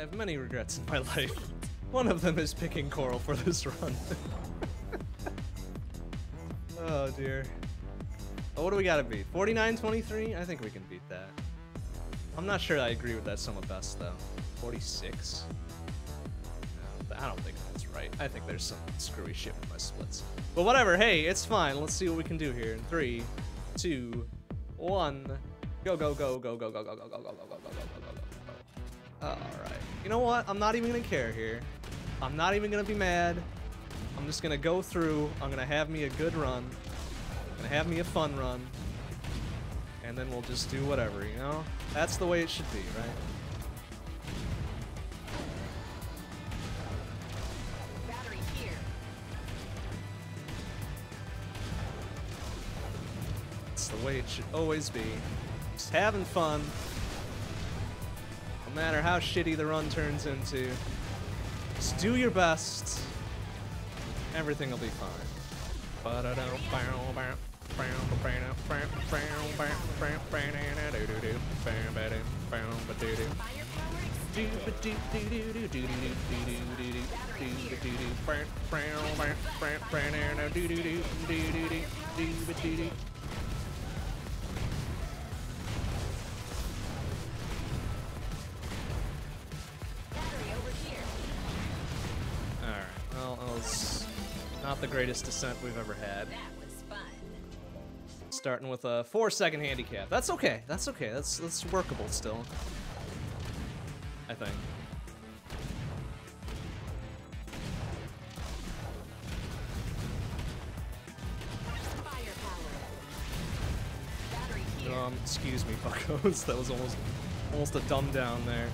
I have many regrets in my life. One of them is picking Coral for this run. oh dear. Oh, what do we gotta beat? 49-23? I think we can beat that. I'm not sure I agree with that sum of best though. 46? No, I don't think that's right. I think there's some screwy shit with my splits. But whatever, hey, it's fine. Let's see what we can do here in three, two, one. Go, go, go, go, go, go, go, go, go, go, go, go, go, go, go, go, go. Alright. You know what? I'm not even gonna care here. I'm not even gonna be mad. I'm just gonna go through. I'm gonna have me a good run. I'm gonna have me a fun run. And then we'll just do whatever, you know? That's the way it should be, right? Battery here. It's the way it should always be. Just having fun. No matter how shitty the run turns into. Just do your best. Everything will be fine. Not the greatest descent we've ever had. That was fun. Starting with a four second handicap. That's okay. That's okay. That's that's workable still. I think. Firepower. Battery here. Um, excuse me, fuckos. That was almost almost a dumb down there.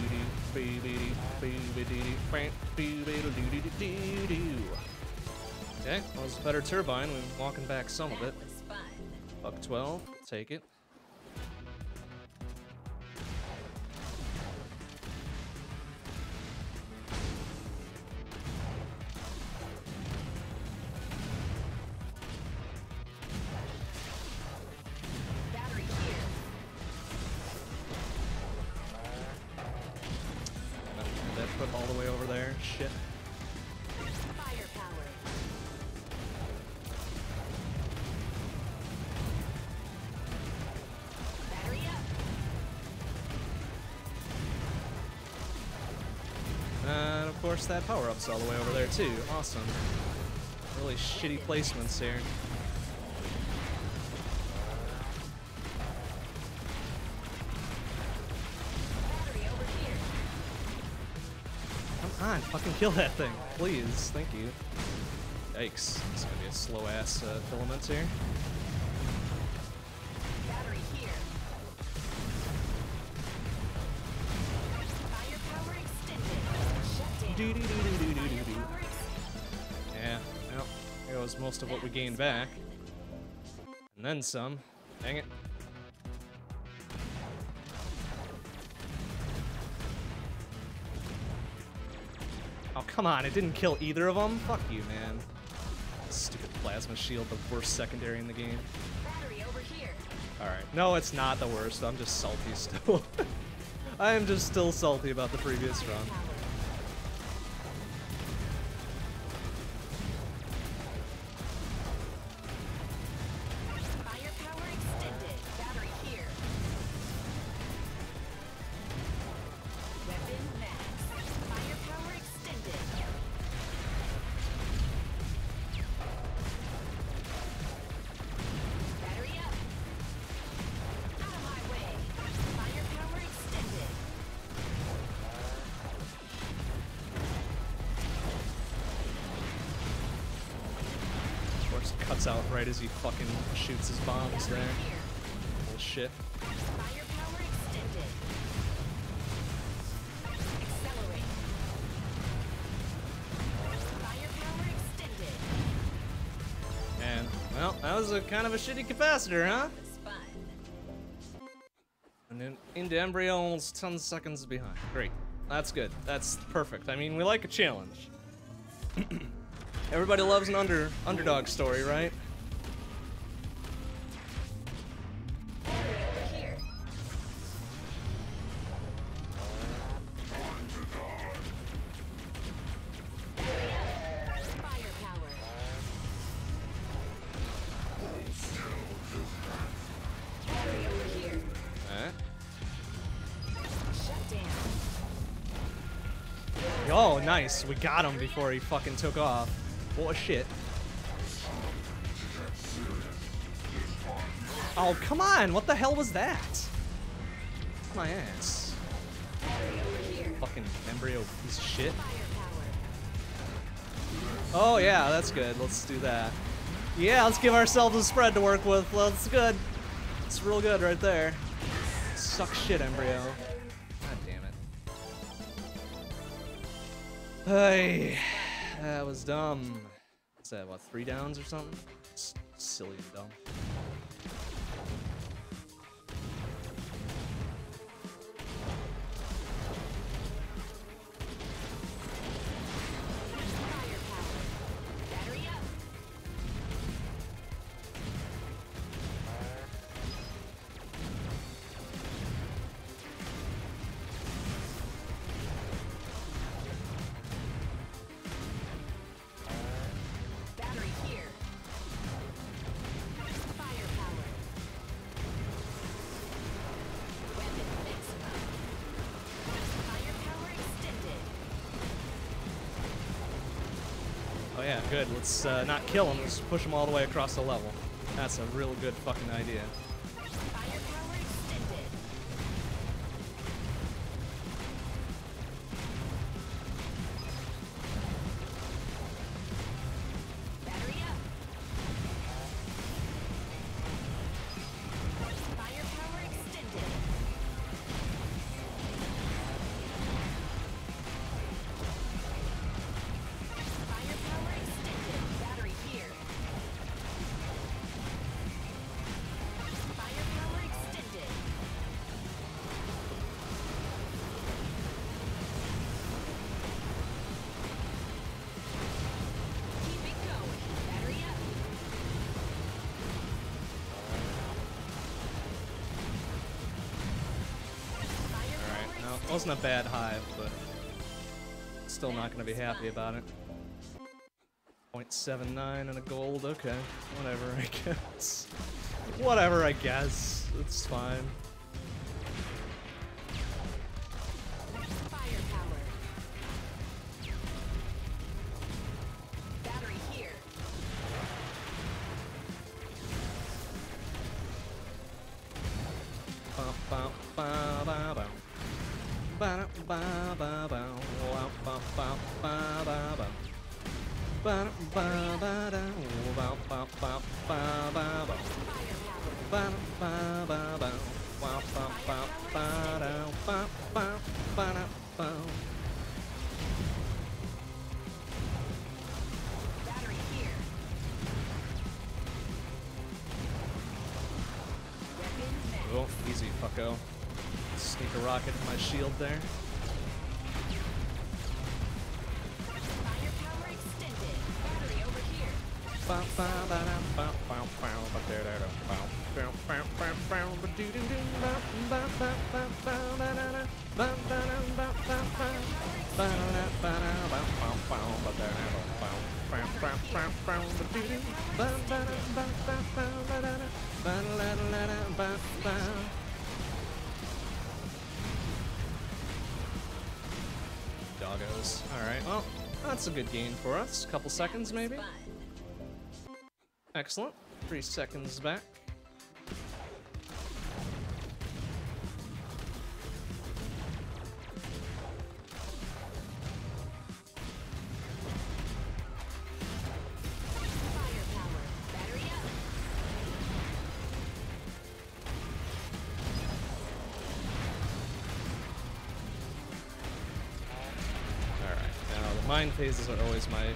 Firepower. Okay, that was a better turbine. We're walking back some of it. Buck 12, take it. Shit. And of course that power up's all the way over there too. Awesome. Really shitty placements here. Fucking kill that thing. Please, thank you. Yikes. It's gonna be a slow ass uh, filament here. Yeah, well, here goes most of what we gained back. And then some. Dang it. Come on, it didn't kill either of them? Fuck you, man. Stupid plasma shield, the worst secondary in the game. Battery over here. Alright. No, it's not the worst. I'm just salty still. I am just still salty about the previous run. Cuts out right as he fucking shoots his bombs there. here. Bullshit. And, well, that was a kind of a shitty capacitor, huh? And then into Embryo almost 10 seconds behind. Great. That's good. That's perfect. I mean, we like a challenge. Everybody loves an under underdog story, right? Nice. We got him before he fucking took off. What a shit. Oh, come on. What the hell was that? My ass. Fucking embryo piece of shit. Oh, yeah, that's good. Let's do that. Yeah, let's give ourselves a spread to work with. That's good. It's real good right there. Suck shit, embryo. God damn it. Hey, that was dumb. What's that, what, three downs or something? Silly and dumb. Let's uh, not kill him, let's push him all the way across the level. That's a real good fucking idea. Wasn't a bad hive, but still not gonna be happy about it. 0.79 and a gold, okay. Whatever, I guess. Whatever, I guess. It's fine. Doggos. All right. Well, that's a good gain for us. A couple seconds, maybe. Excellent. Three seconds back. Phases are always my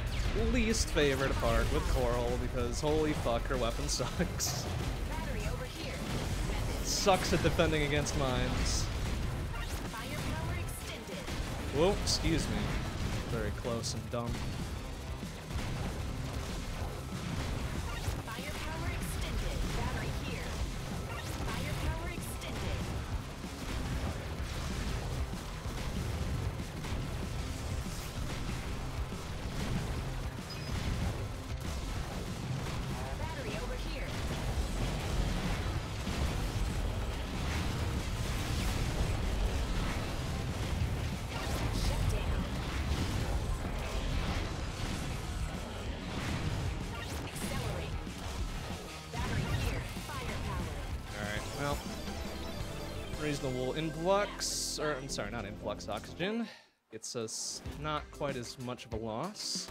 least favorite part with Coral because holy fuck, her weapon sucks. Sucks at defending against mines. Whoa, excuse me. Very close and dumb. Reasonable influx, or I'm sorry, not influx, oxygen. Gets us not quite as much of a loss.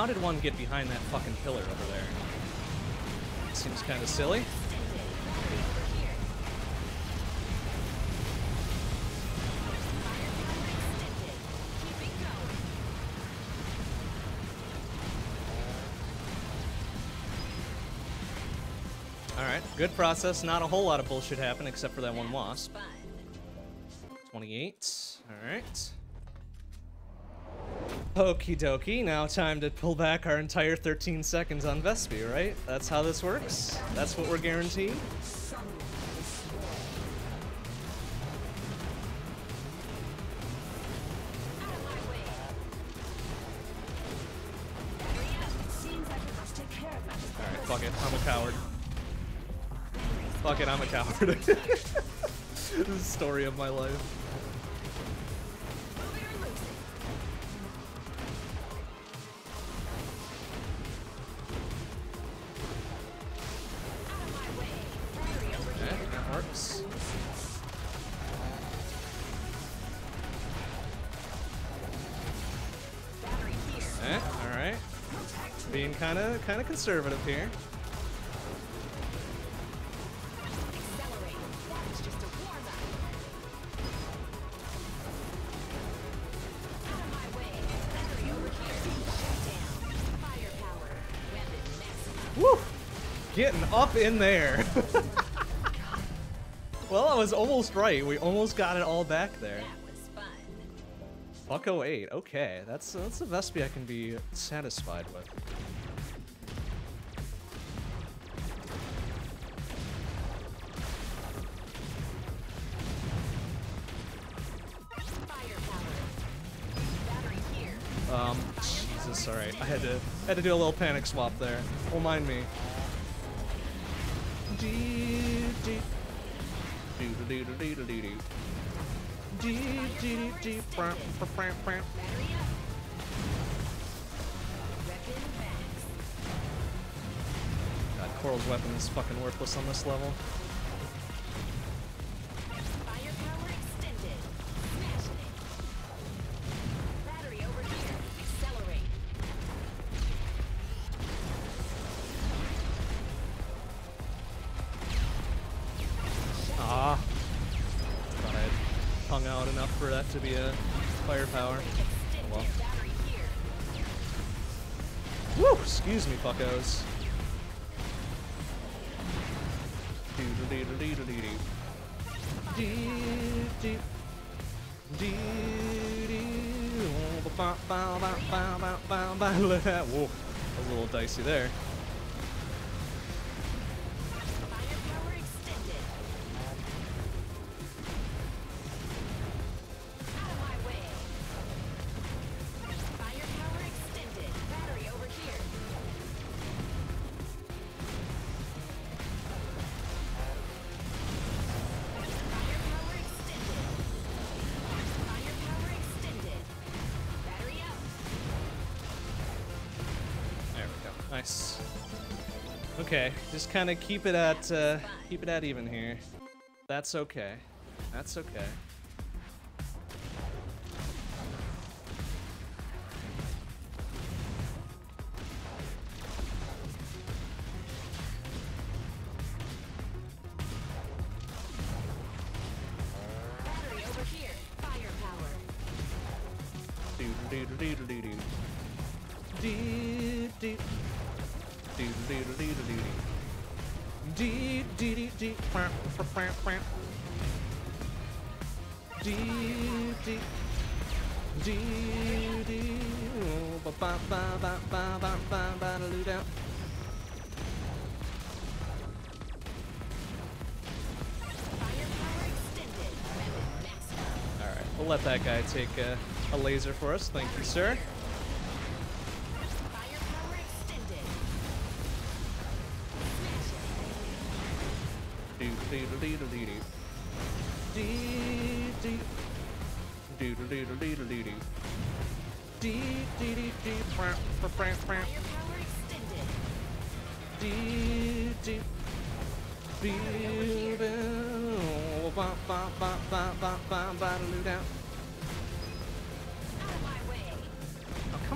How did one get behind that fucking pillar over there? Seems kind of silly. Alright, good process. Not a whole lot of bullshit happened except for that one was wasp. 28. Alright. Okie dokie, now time to pull back our entire 13 seconds on Vespid, right? That's how this works? That's what we're guaranteed? Alright, fuck it, I'm a coward. Fuck it, I'm a coward. this is the story of my life. Weapon here. Woo! Getting up in there. well, I was almost right. We almost got it all back there. That was fun. Buck 08. Okay, that's that's a Vespid I can be satisfied with. Had to do a little panic swap there. Don't mind me. God, Coral's weapon is fucking worthless on this level. Whoa, that was a little dicey there. Nice. Okay, just kind of keep it at uh, keep it at even here. That's okay. That's okay. Take a, a laser for us. Thank you, sir.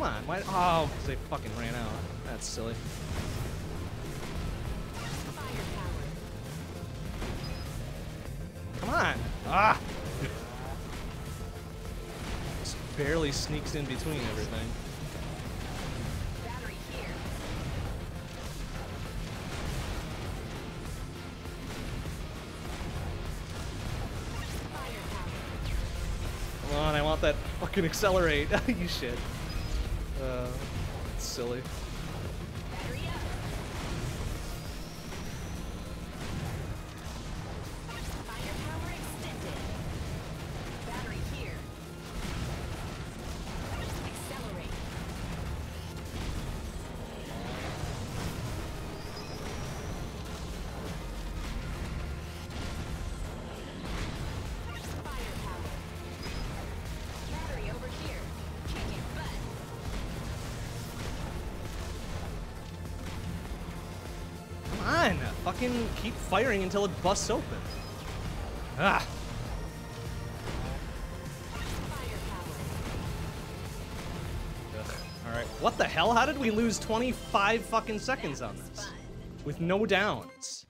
On. Why? Oh, 'cause they fucking ran out. That's silly. Come on. Ah! Just barely sneaks in between everything. Come on, I want that fucking accelerate. you shit silly. Firing until it busts open. Ah, all right. What the hell? How did we lose 25 fucking seconds on this with no downs?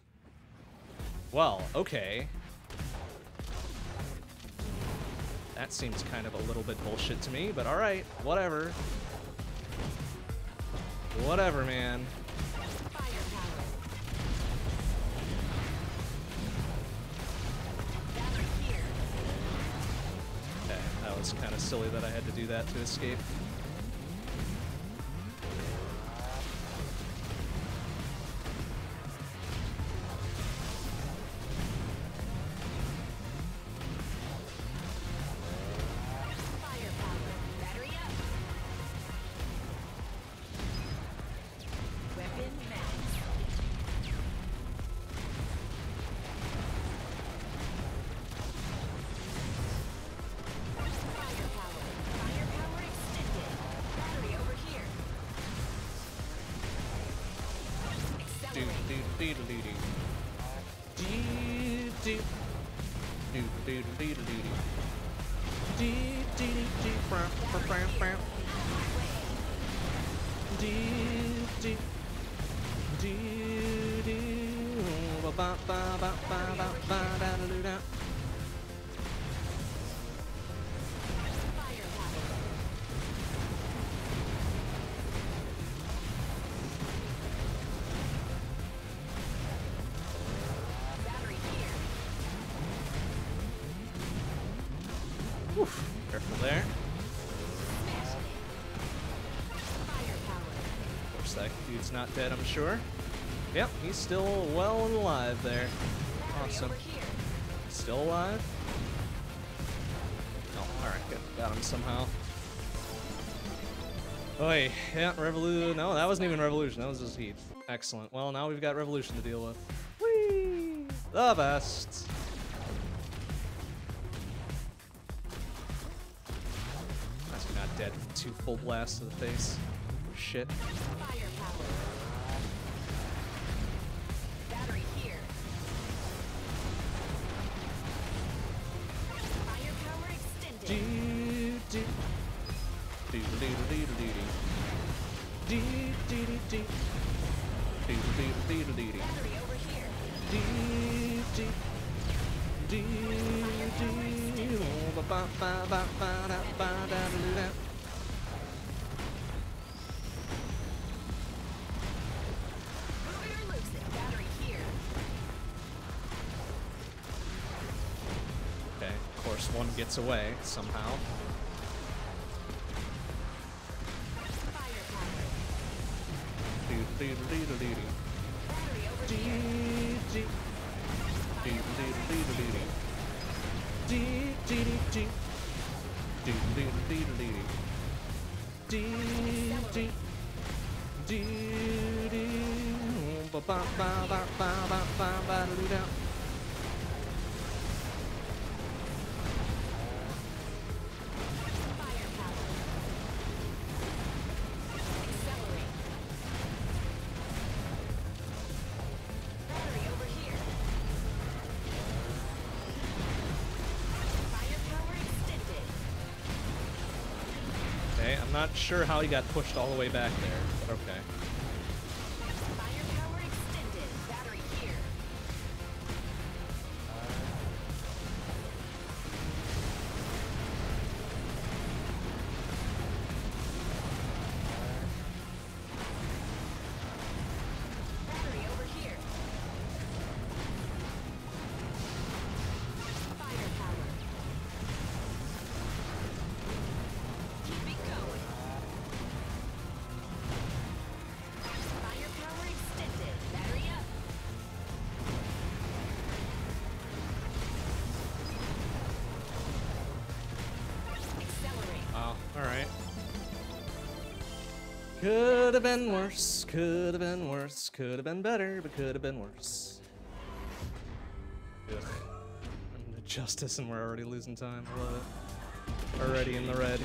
Well, okay. That seems kind of a little bit bullshit to me, but all right, whatever. Whatever, man. Was kind of silly that I had to do that to escape. Dude's not dead, I'm sure. Yep, he's still well and alive there. Awesome. Still alive? Oh, alright, good. Got him somehow. Oi, yeah, Revolution. No, that wasn't even Revolution. That was just Heat. Excellent. Well, now we've got Revolution to deal with. Whee! The best. That's not dead two full blasts to the face. Shit. Okay, of course one gets away somehow. do do do do ba ba ba ba ba ba ba do not sure how he got pushed all the way back there, but okay. Been worse, could have been worse, could have been better, but could have been worse. Ugh. And the justice, and we're already losing time. I love it. Already in the red.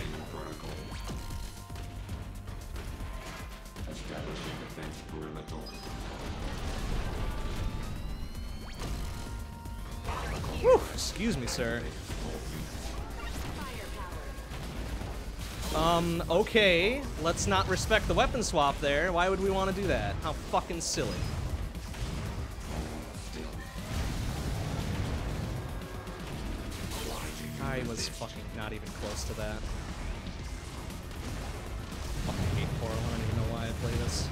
Whew, excuse me, sir. Um, okay. Let's not respect the weapon swap there. Why would we want to do that? How fucking silly. I was fucking not even close to that. Fucking hate Coral. I don't even know why I play this.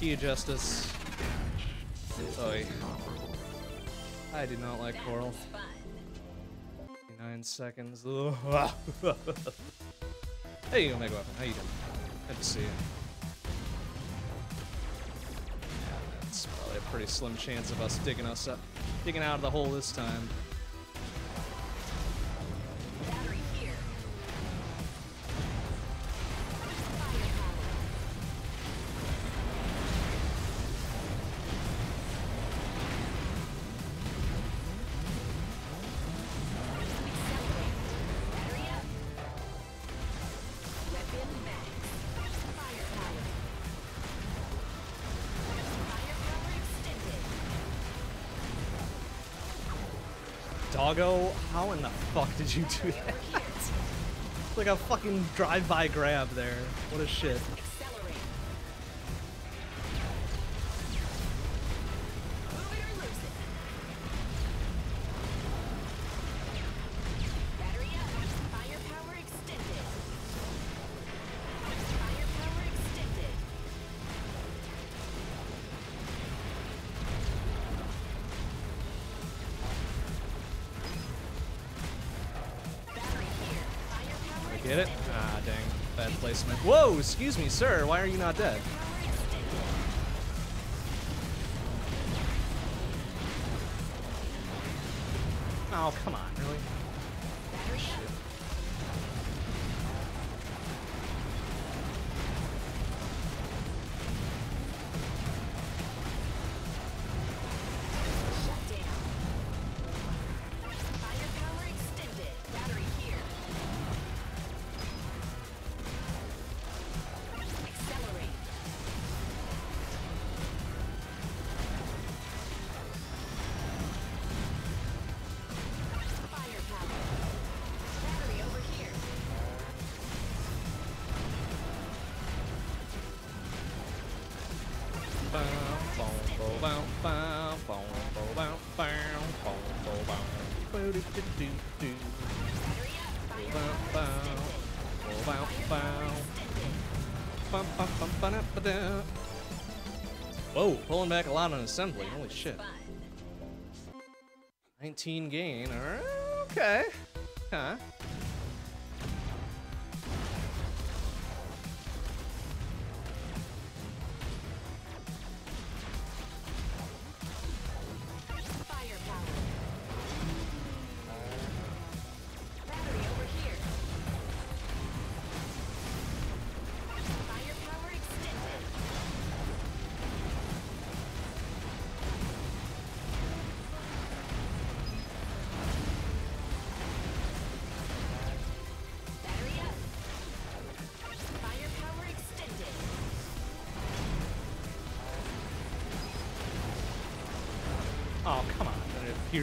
Fuck you, Justice. Operable. I do not like Coral. Nine seconds. Hey, Omega Weapon. How you doing? Good to see you. Yeah, that's probably a pretty slim chance of us digging us up, digging out of the hole this time. Did you do that? Like a fucking drive-by grab there. What a shit. Whoa, excuse me, sir. Why are you not dead? Back a lot on assembly. Holy shit. Fun. 19 gain. Okay. Huh.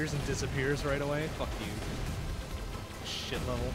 And appears and disappears right away. Fuck you. Shit level.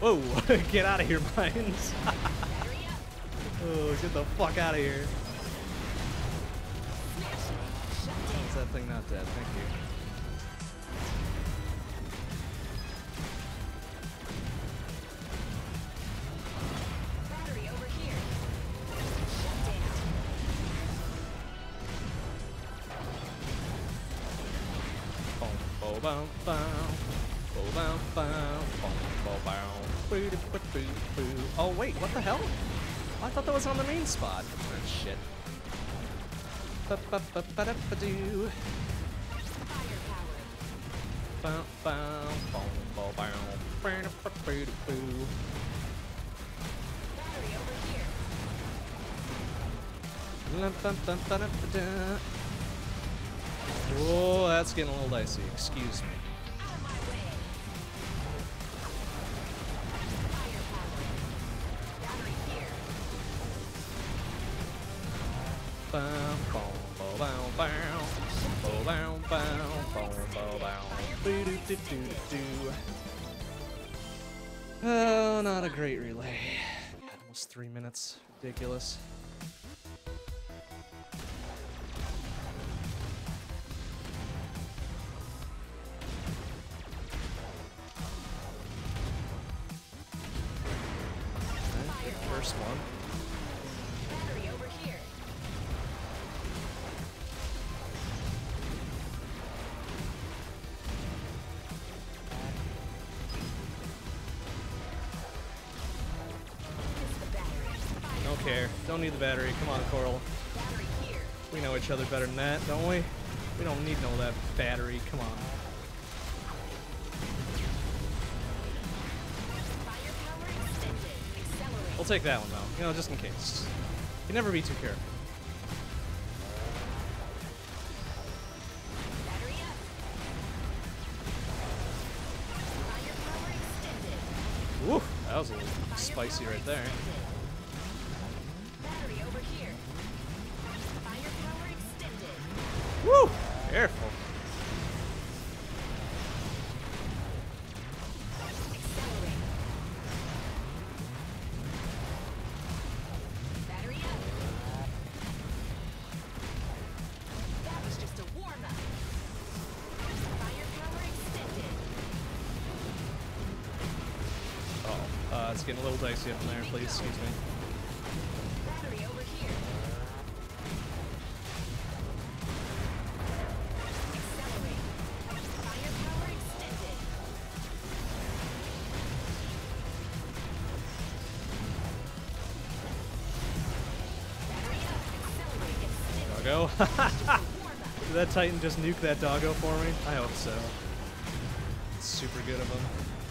Whoa, get out of here, mines. Oh, get the fuck out of here. Down. that thing not dead? Thank you. Was on the main spot. Oh, shit. Ba-ba-ba-ba-da-ba-doo. Firepower. Bow, bow, boom, boom, bow. Ba-da-ba-boo-doo-boo. Battery over here. La-ba-ba-ba-da-ba-da. That's getting a little dicey. Excuse me. Boo-doo-doo-doo-doo. Oh, not a great relay. God, almost three minutes. Ridiculous. Okay, First one. care. Don't need the battery. Come on, Coral. We know each other better than that, don't we? We don't need no that battery. Come on. We'll take that one, though. You know, just in case. You can never be too careful. Woo! That was a little spicy right there. Please, excuse me. Doggo. Did that Titan just nuke that doggo for me? I hope so. It's super good of him.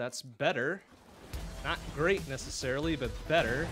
That's better. Not great necessarily, but better.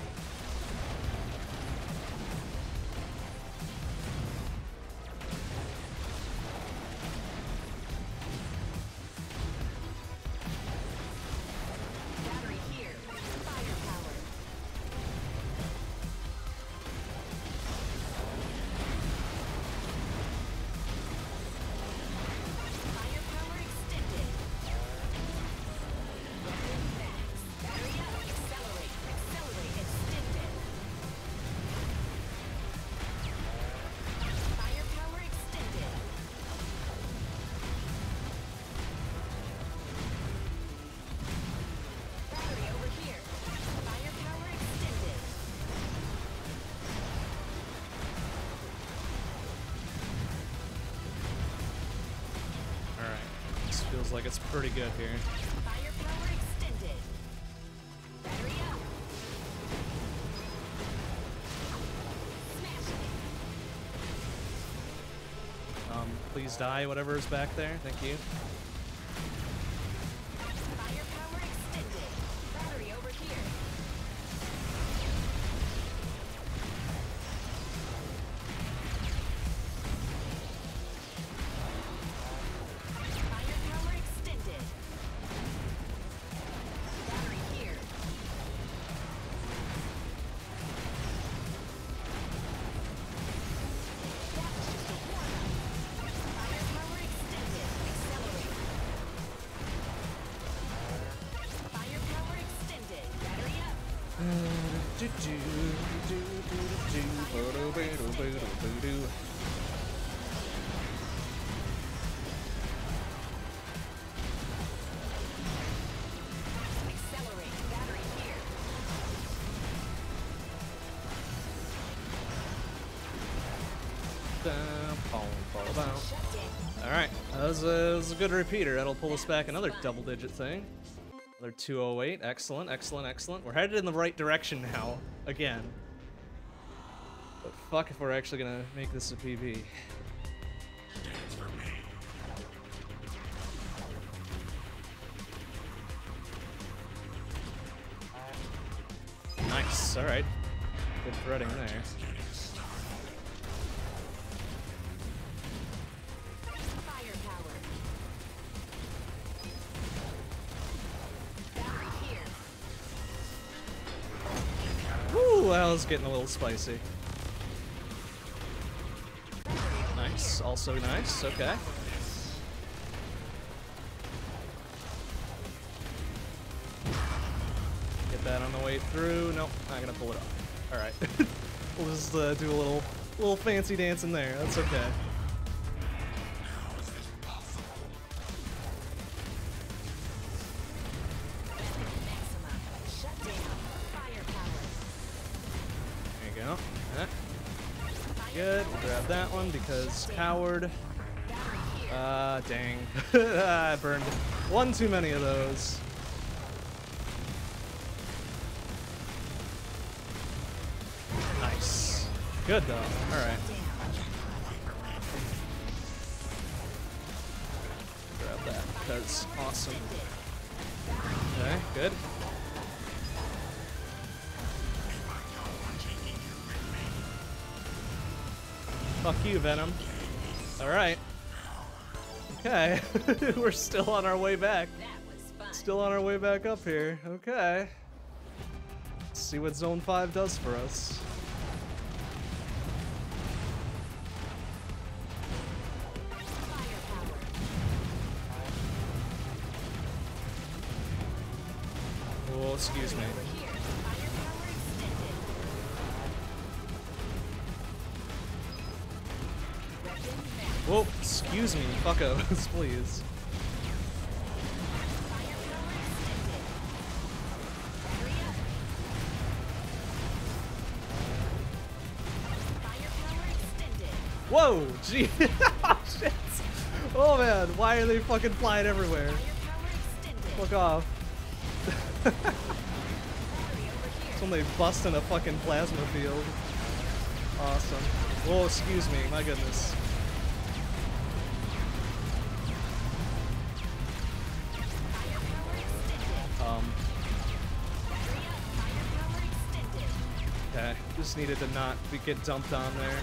Pretty good here. Firepower extended. Battery up. Smashing it. Um, please die, whatever is back there. Thank you. That was, uh, a, that was a good repeater. That'll pull us back another double digit thing. Another 208. Excellent, excellent, excellent. We're headed in the right direction now. Again. But fuck if we're actually gonna make this a PB. Nice, alright. Good threading there. Was getting a little spicy. Nice, also nice, okay. Get that on the way through. Nope, not gonna pull it off. Alright. we'll just uh, do a little little fancy dance in there. That's okay. Because coward. Here. Uh, dang. I burned one too many of those. Nice. Good though. Alright. Grab that. That's awesome. Okay, good. Fuck you, Venom. Alright. Okay. We're still on our way back. Still on our way back up here. Okay. Let's see what Zone 5 does for us. Oh, excuse me. Excuse me, fuckos, please. Whoa, gee. oh, shit. Oh man, why are they fucking flying everywhere? Fuck off. It's when they bust in a fucking plasma field. Awesome. Whoa, excuse me, my goodness. Needed to not get dumped on there.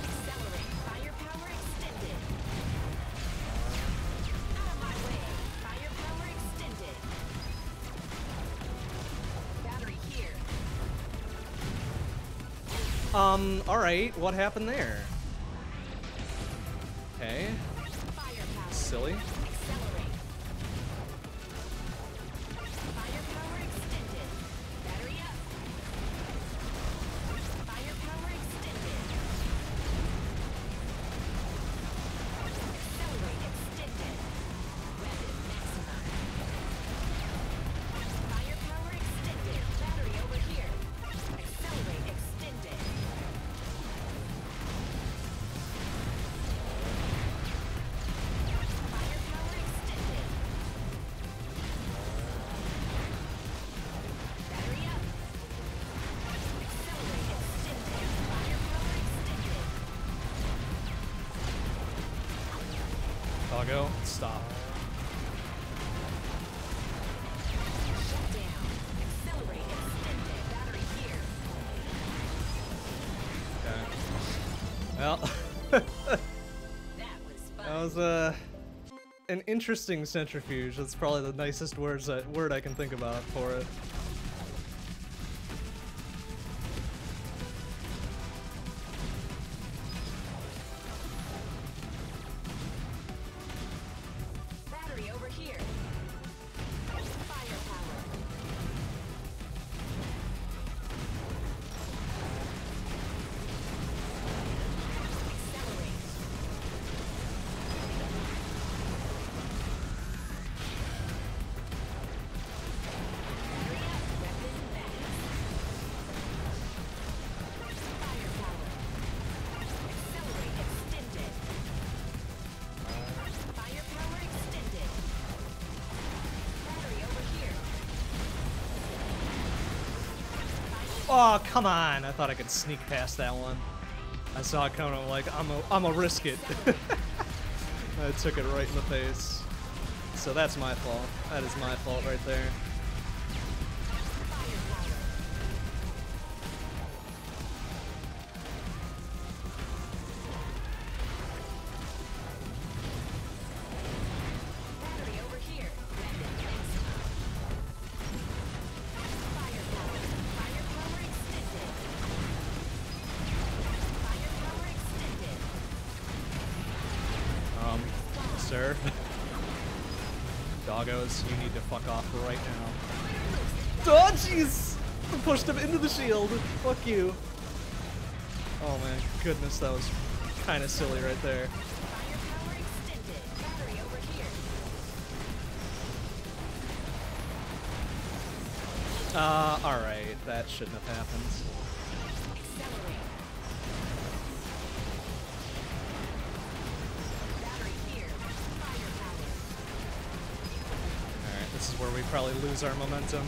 Um, alright, what happened there? Doggo, stop. Well, That was fun. that was uh, an interesting centrifuge. That's probably the nicest words that word I can think about for it. Oh, come on! I thought I could sneak past that one. I saw it coming. I'm like, I'm a, I'm a risk it. I took it right in the face. So that's my fault. That is my fault right there. Fuck you. Oh man, goodness, that was kind of silly right there. Uh, alright, that shouldn't have happened. Alright, this is where we probably lose our momentum.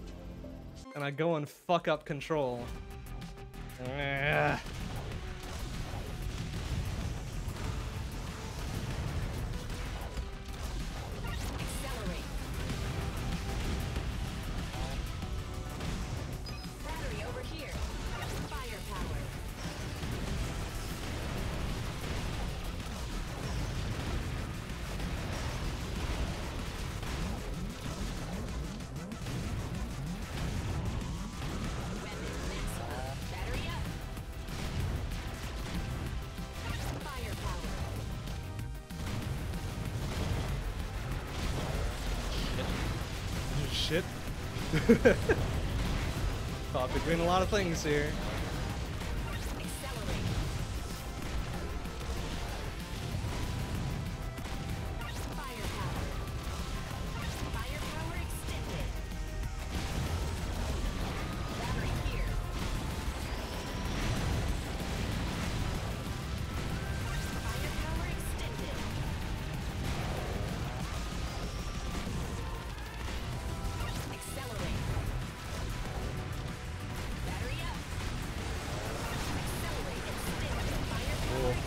And I go and fuck up control. Ugh. Things here.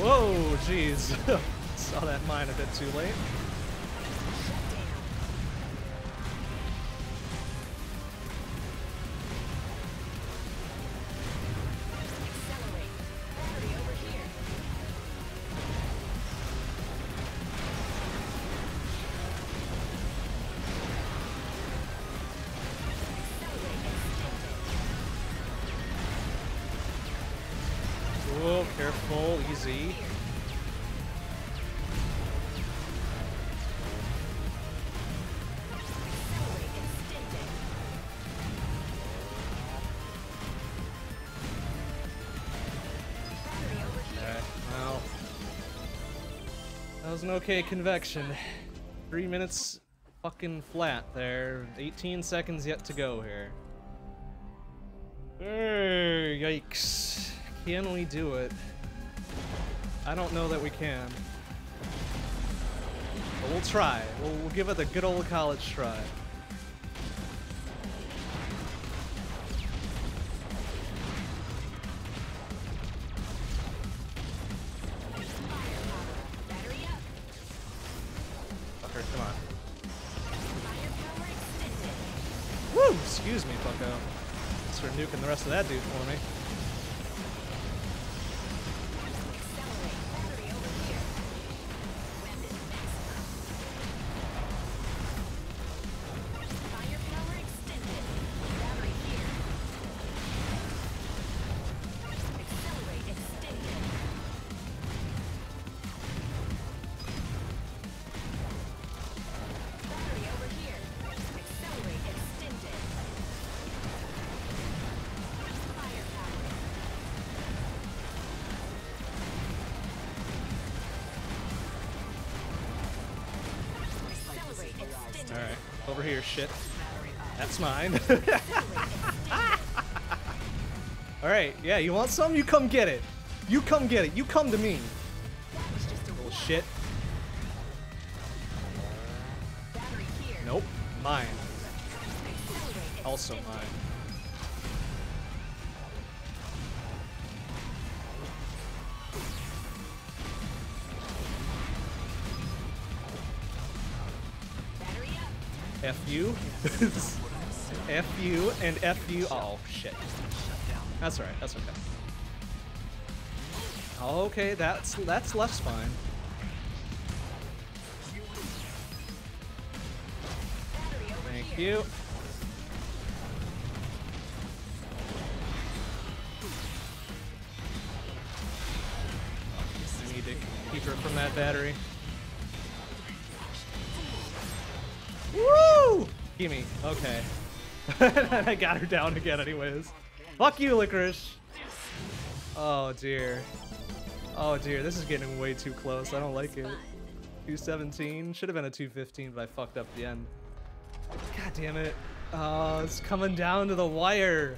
Whoa, jeez. Saw that mine a bit too late. Was an okay convection. Three minutes fucking flat there. 18 seconds yet to go here. Hey, yikes. Can we do it? I don't know that we can. But we'll try. We'll, we'll give it a good old college try. Rest of that dude for me. Shit. That's mine. Alright, yeah, you want some? You come get it. You come get it. You come to me. Little shit. Nope. Mine. Also mine. F you. F you and F you. Oh shit. That's alright. That's okay. Okay, that's that's less fine. Thank you. I need to keep her from that battery. Gimme. Okay. I got her down again anyways. Fuck you, Licorice! Oh dear. Oh dear, this is getting way too close. I don't like it. 217. Should have been a 215, but I fucked up the end. God damn it. Oh, it's coming down to the wire.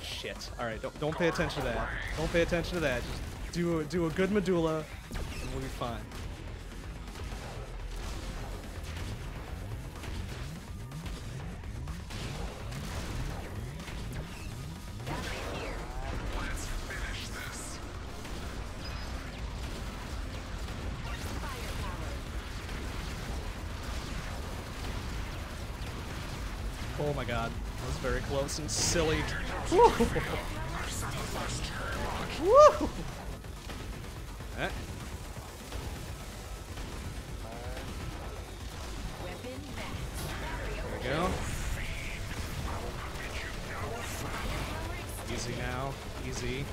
Shit. Alright, don't, don't pay attention to that. Don't pay attention to that. Just do a, do a good medulla, and we'll be fine. Oh my god. That was very close and silly. Woo! There we go. Easy now. Easy.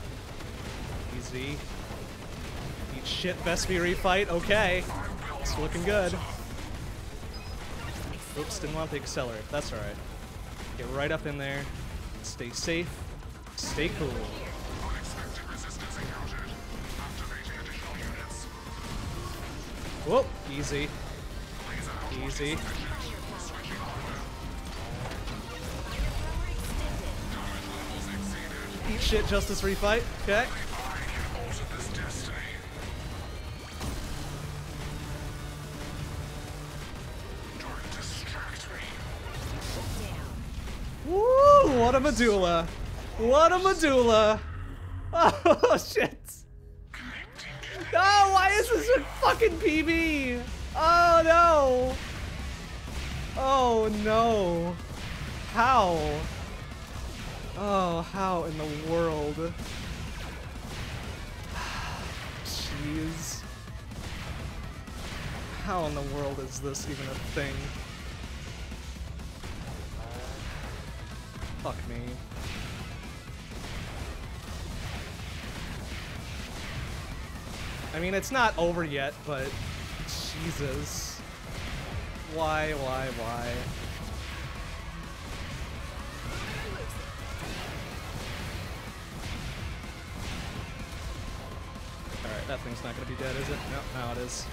Easy. Eat shit, Vespid refight. Okay. It's looking good. Oops, didn't want the accelerate. That's alright. Get right up in there. Stay safe. Stay cool. Whoop! Easy. Easy. Eat shit, Justice refight. Okay. Medulla! What a medulla! Oh shit! No! Why is this a fucking PB? Oh no! Oh no! How? Oh, how in the world? Jeez. How in the world is this even a thing? Fuck me. I mean, it's not over yet, but Jesus. Why, why, why? Alright, that thing's not gonna be dead, is it? No, now it is.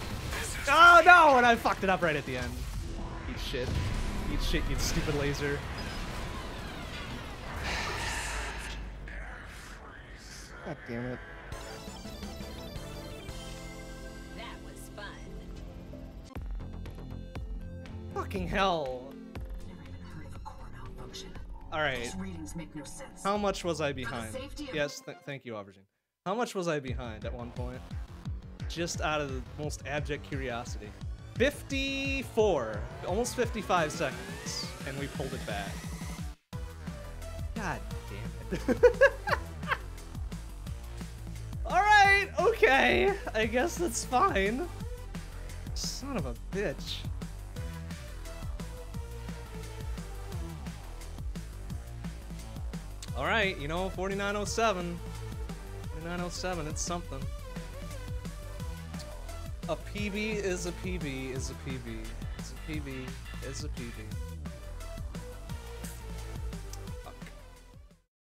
Oh no! And I fucked it up right at the end. Eat shit. Eat shit, you stupid laser. Damn it. That was fun. Fucking hell. Never even heard of a core malfunction. Alright. These readings make no sense. How much was I behind? Yes, th thank you, Aubergine. How much was I behind at one point? Just out of the most abject curiosity. 54! Almost 55 seconds. And we pulled it back. God damn it. okay. I guess that's fine. Son of a bitch. Alright, you know, 4907. 4907, it's something. A PB is a PB is a PB. It's a PB is a PB.